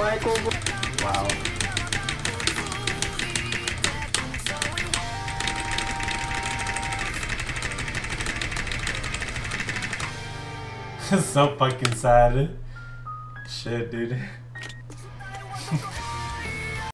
Michael. Wow. so fucking sad. Shit, dude.